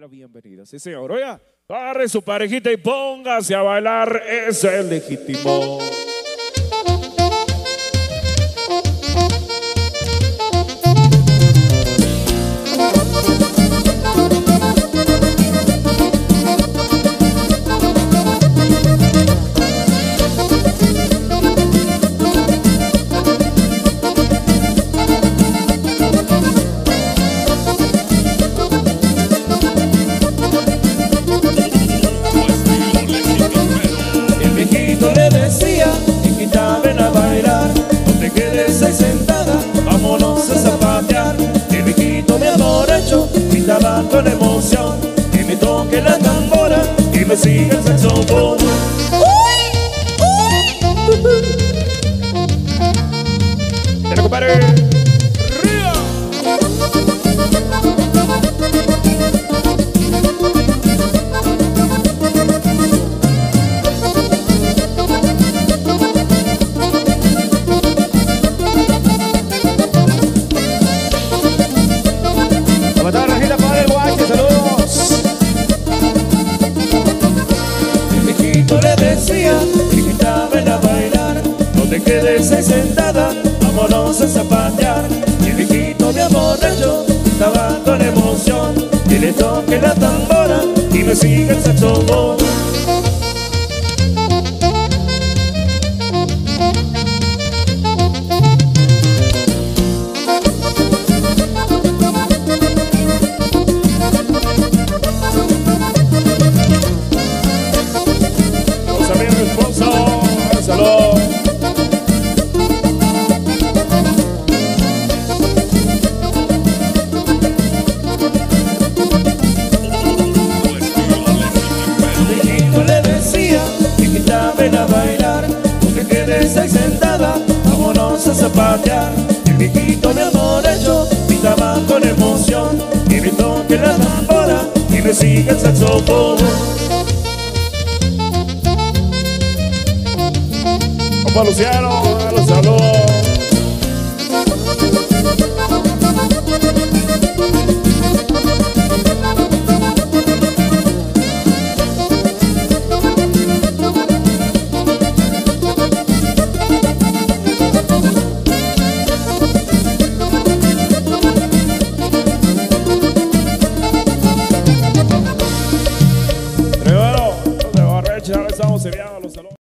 la bienvenida. Sí, señor. Oiga, agarre su parejita y póngase a bailar. Es el legítimo. Me siga el saxofón. ¡Te compadre! Ahí sentada, vámonos a zapatear. Y el viejito amor yo estaba con emoción, y le toque la tambora y me sigue el saxofón. Ven a bailar, no te quedes ahí sentada, vámonos a zapatear. El viejito de amor hecho, gritaba con emoción, y me toque la tambora y me sigue el saxofón. Compa Luciano, saludos. se vean a los salones.